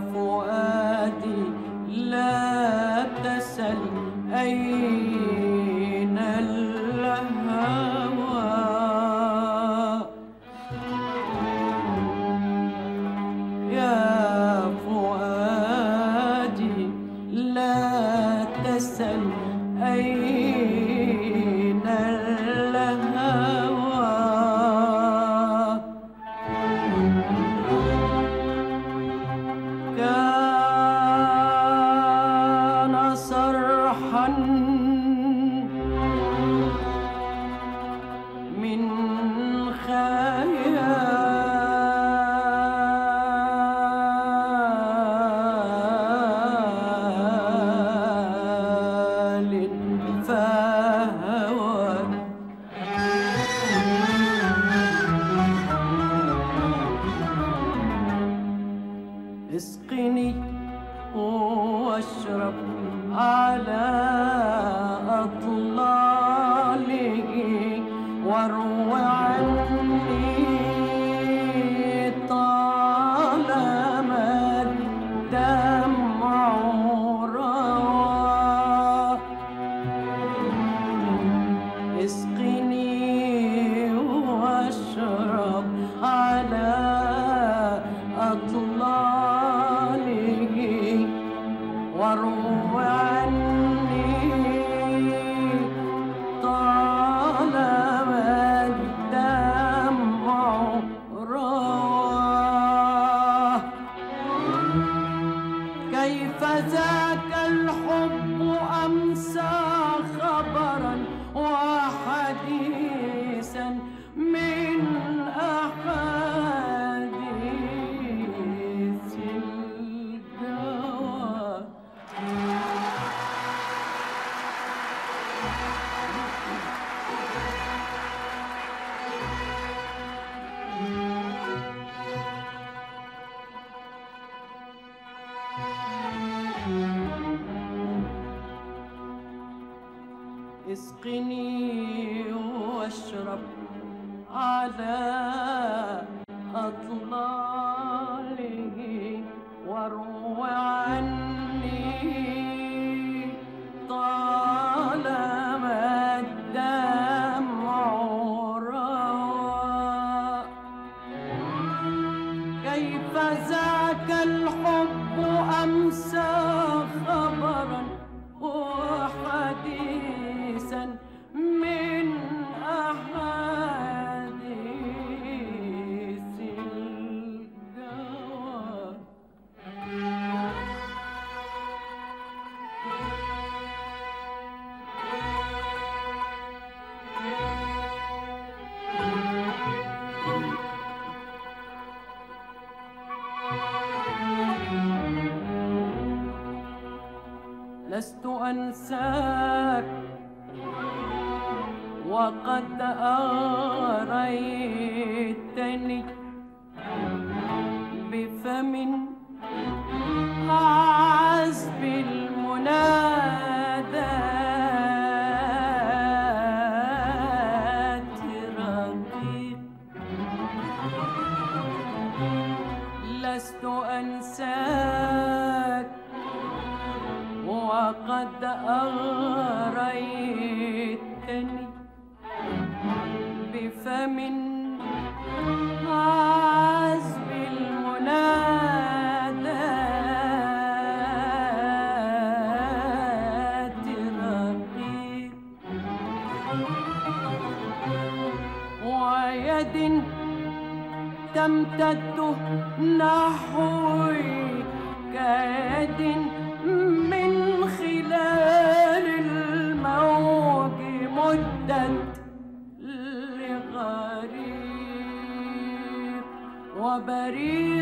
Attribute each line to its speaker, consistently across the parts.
Speaker 1: for تمتد نحو كاد من خلال الموج مدة لغريب وبريد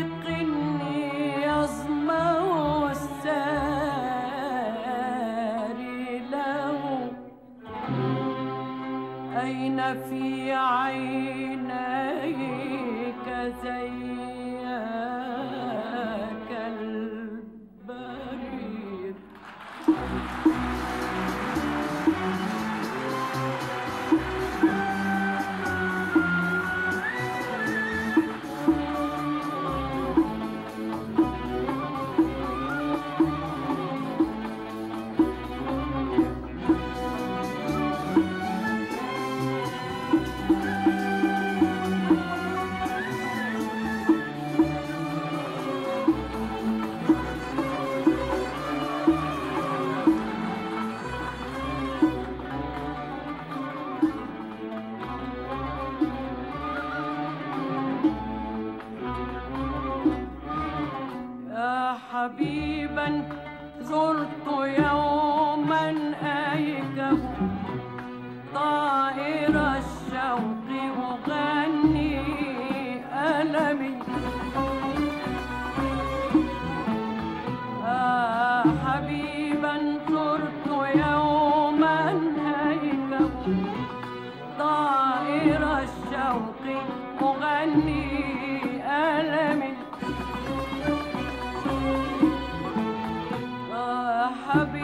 Speaker 1: I'll be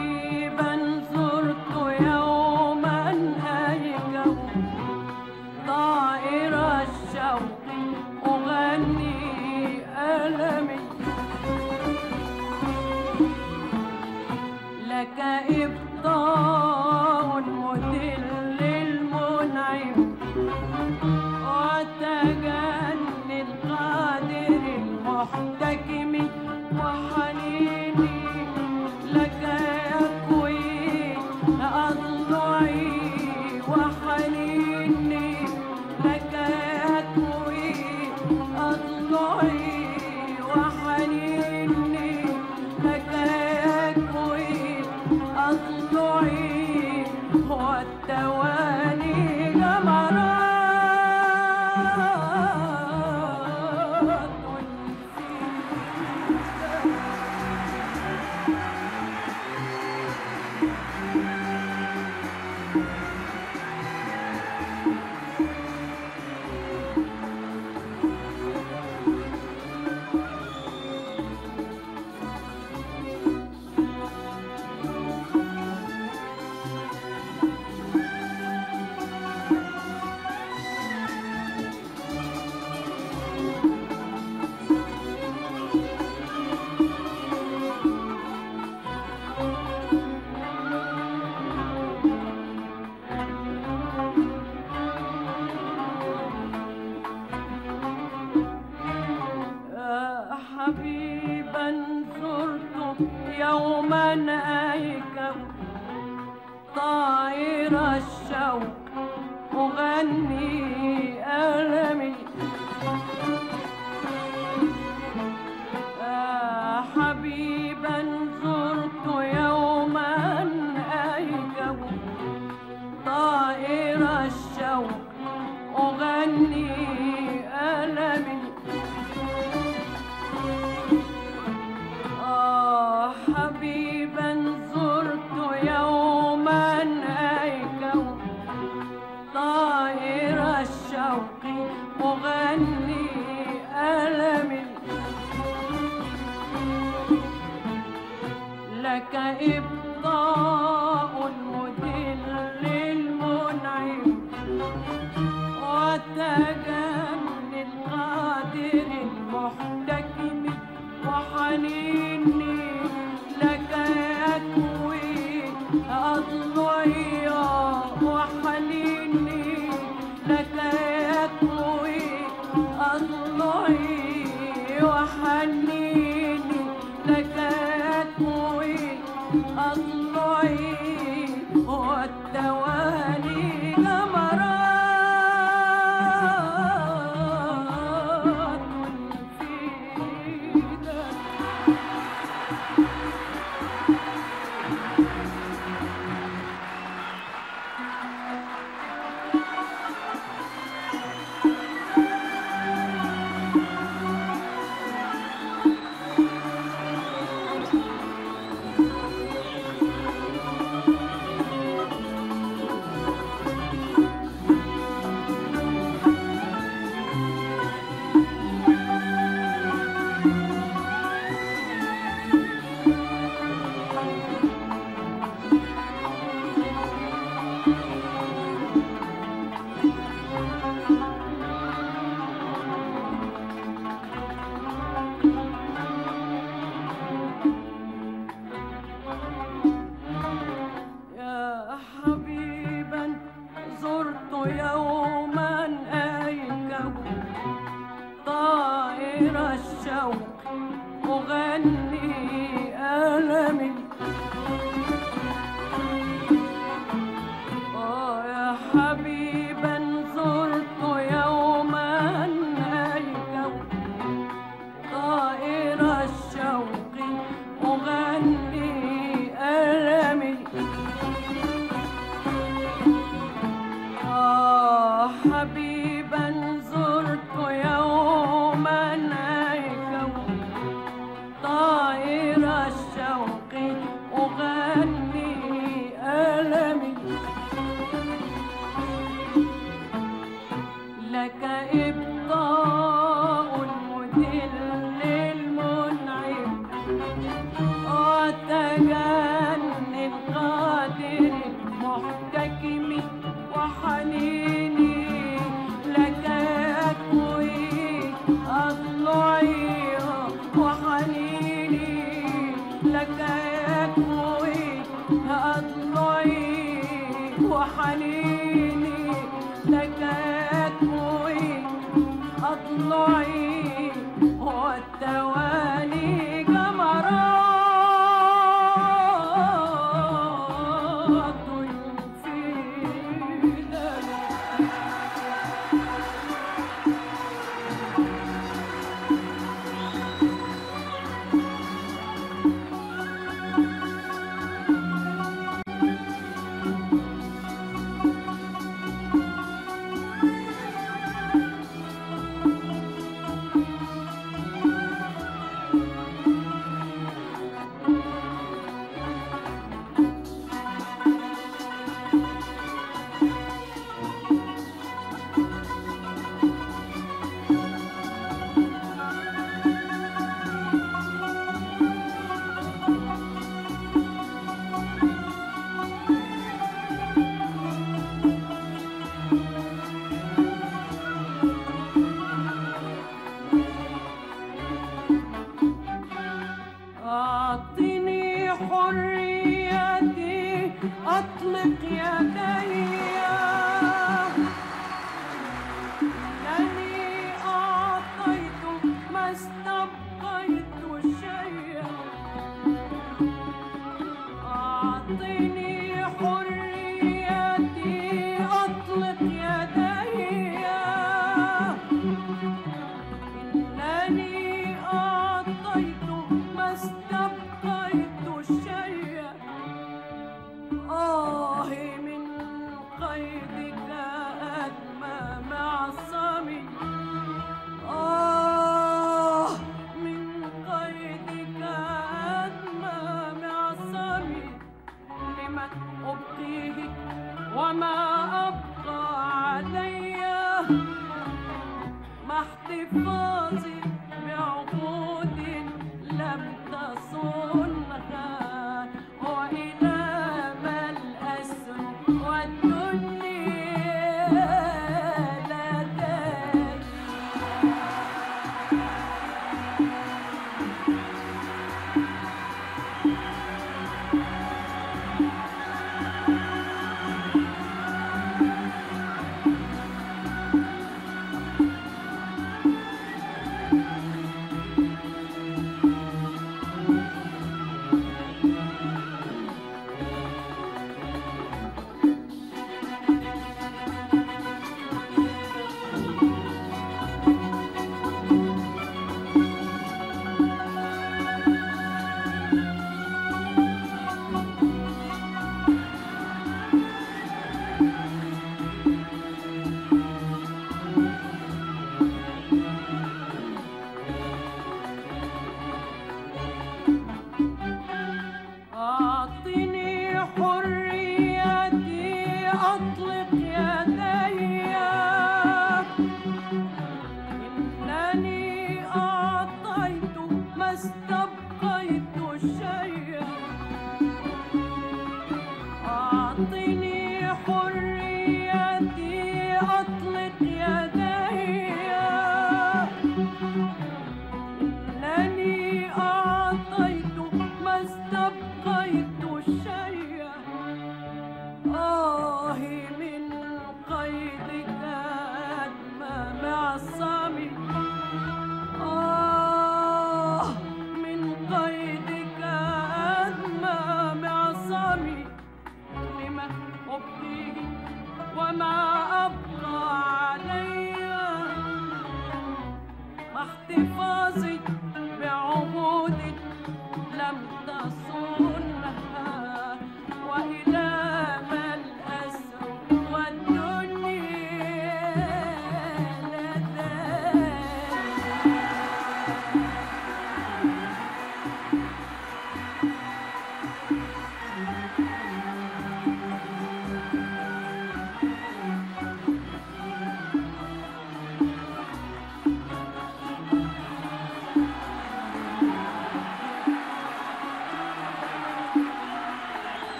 Speaker 1: Hallelujah.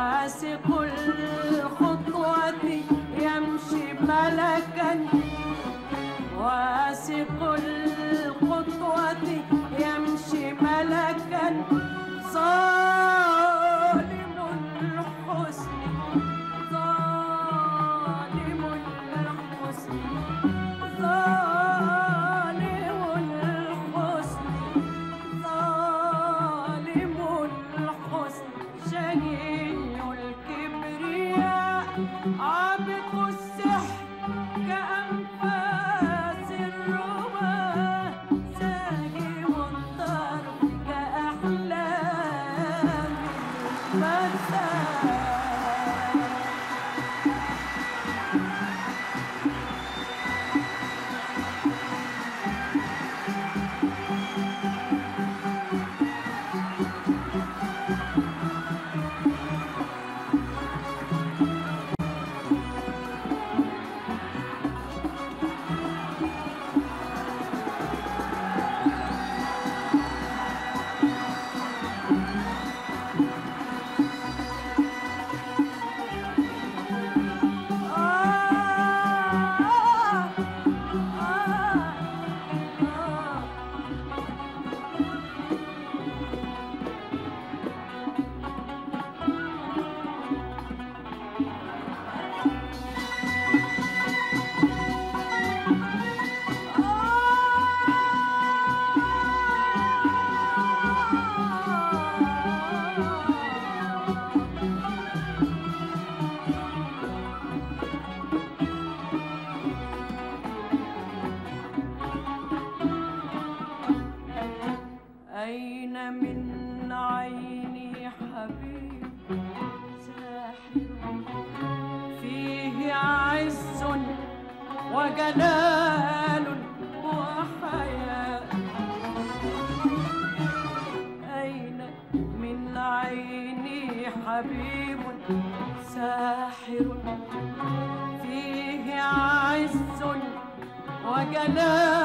Speaker 1: واسق الخطوة فيه عز وجلال وحياة أين من عيني حبيب ساحر؟ فيه عز وجلال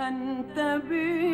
Speaker 1: أنت بي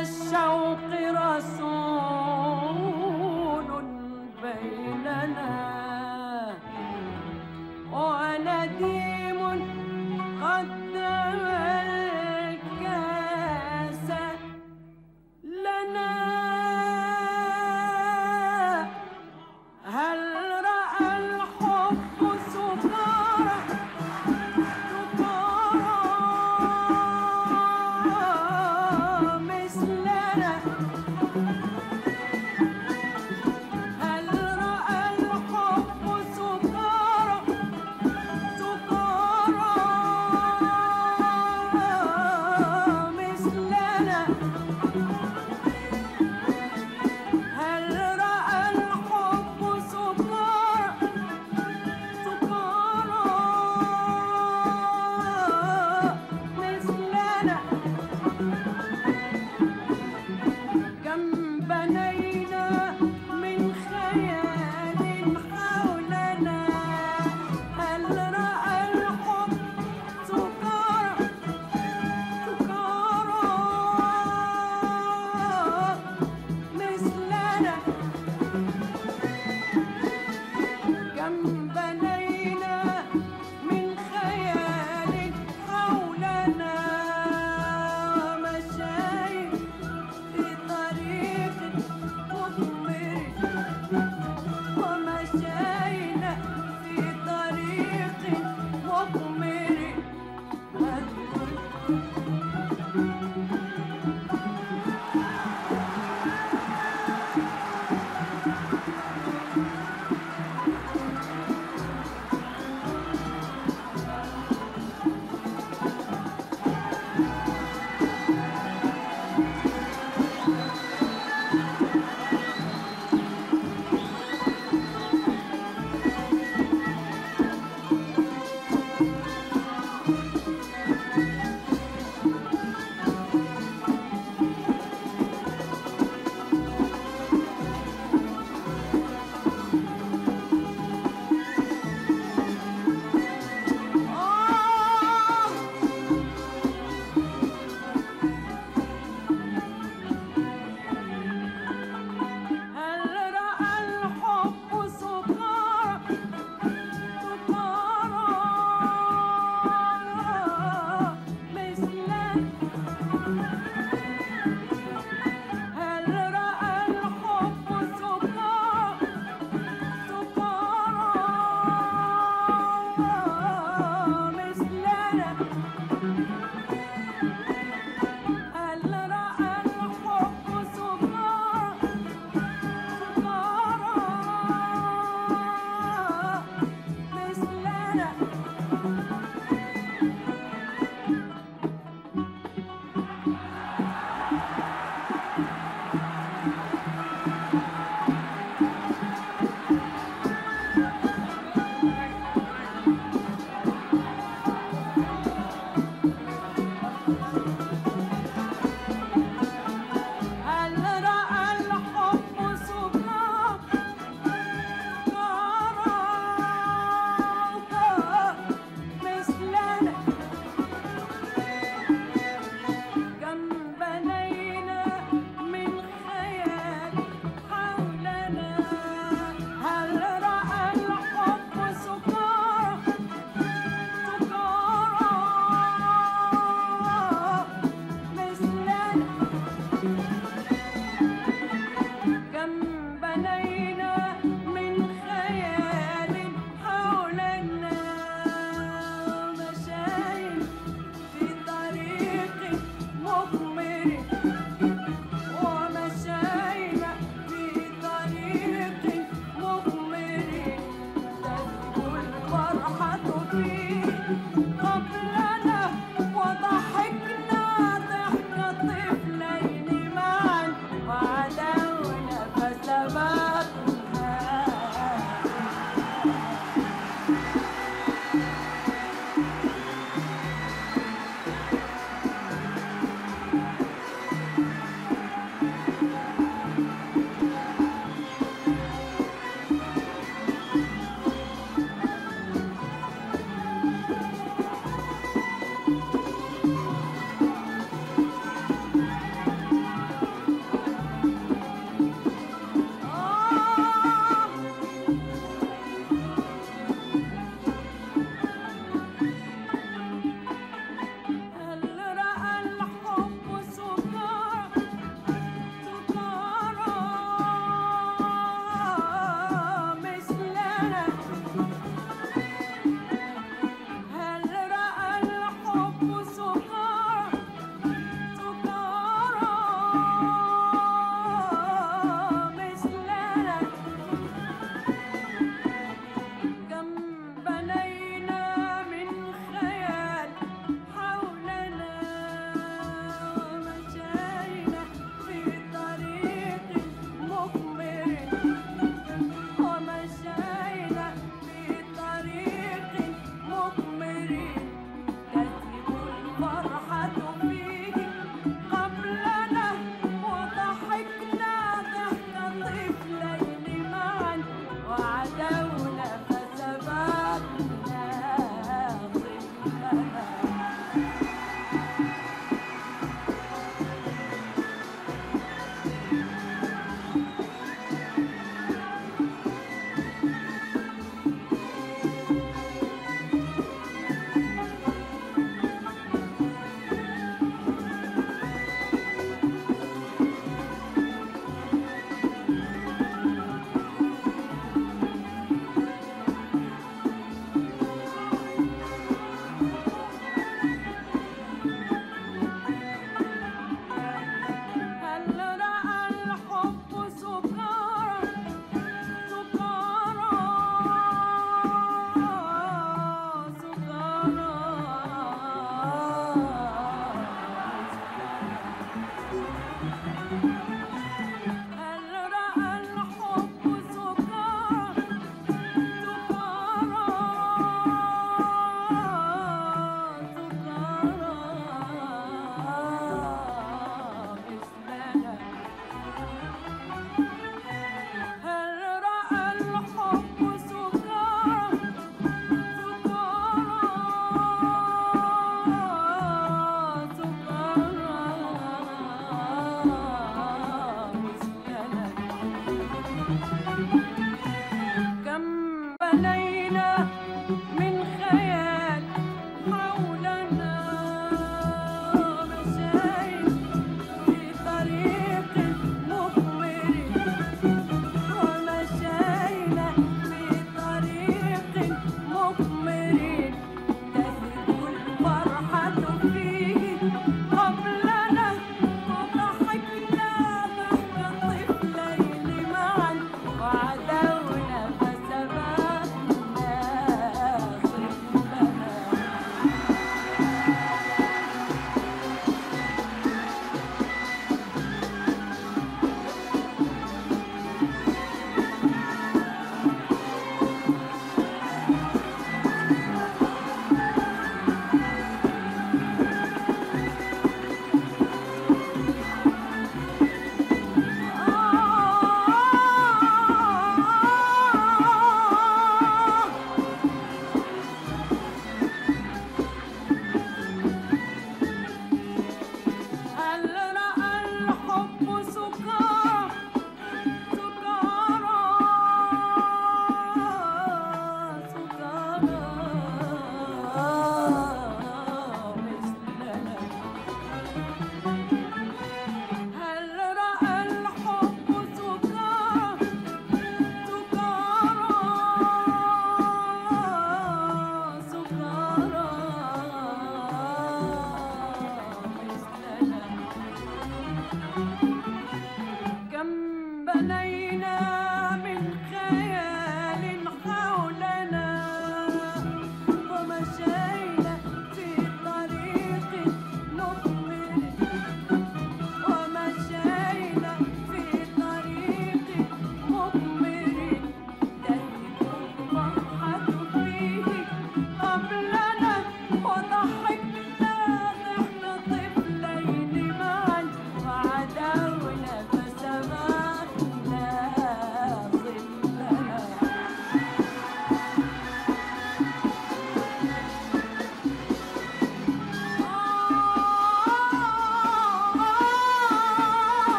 Speaker 1: الشوق رسول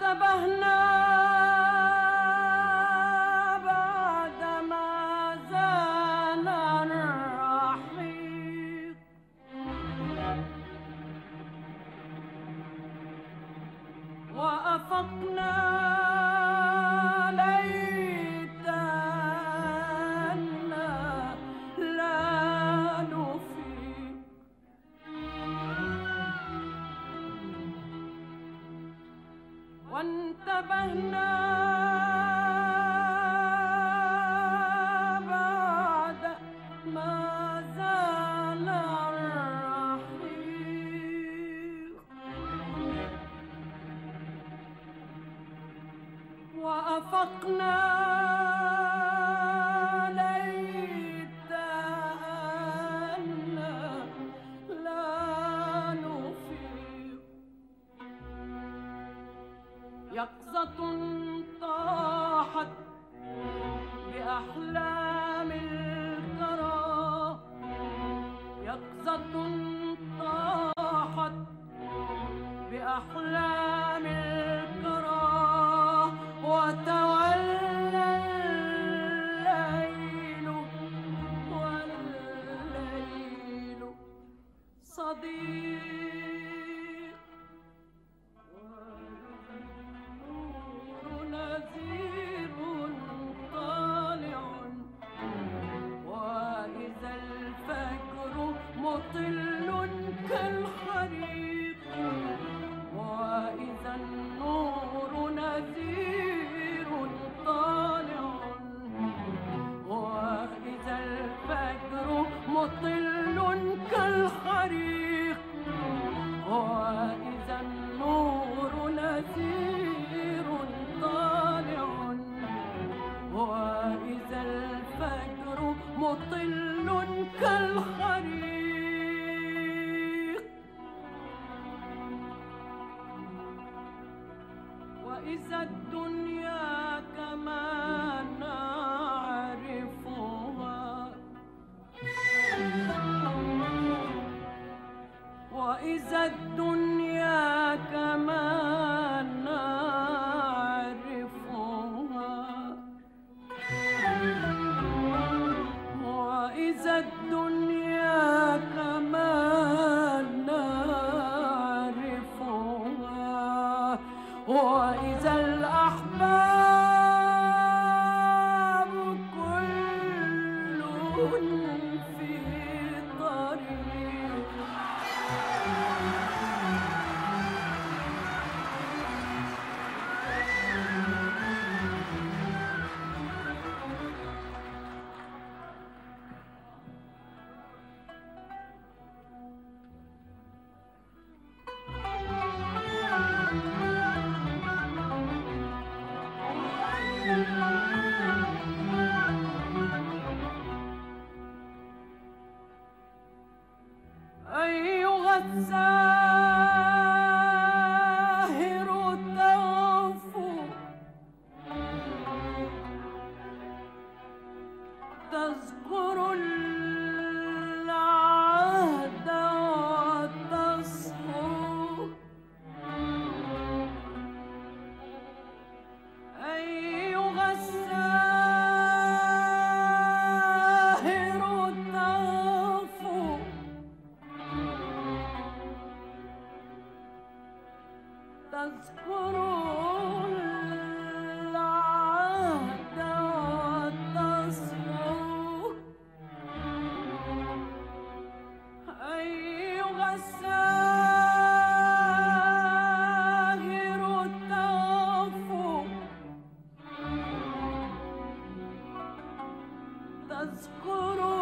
Speaker 1: وانتبهنا تذكر